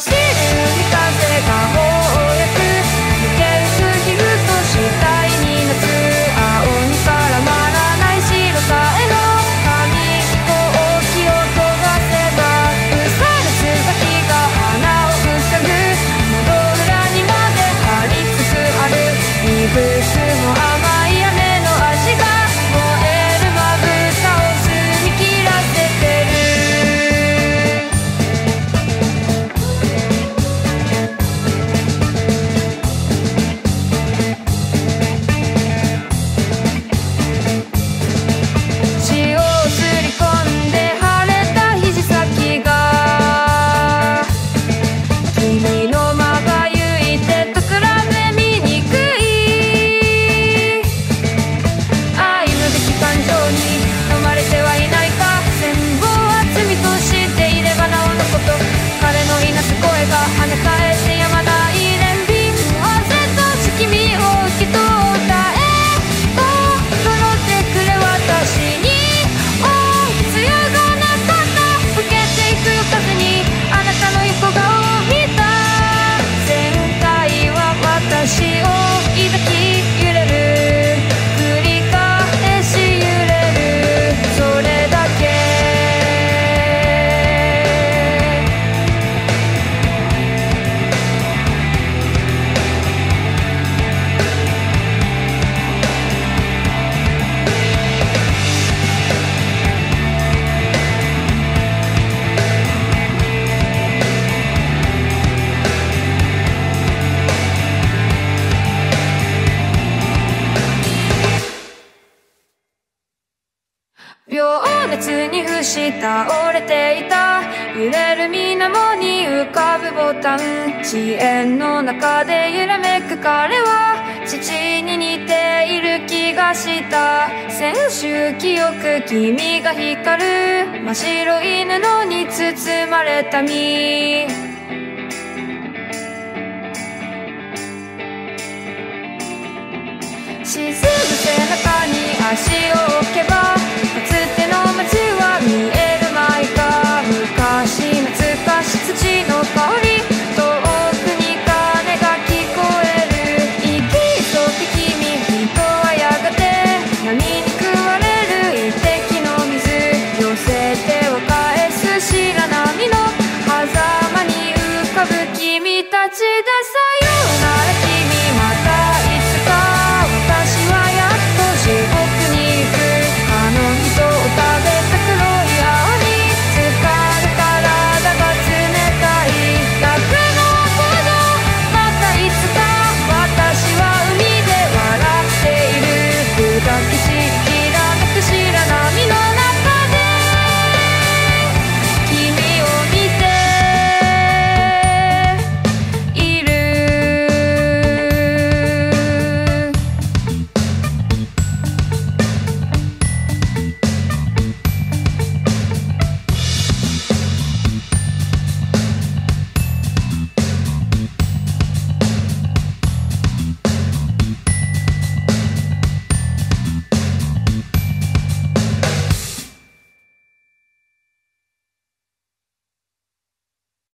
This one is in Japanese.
しい病熱に伏した折れていた。揺れる水面に浮かぶボタン。遅延の中で揺らめく彼は父に似ている気がした。先週記憶君が光る真っ白い布に包まれた身。沈む背中に足を置けば记得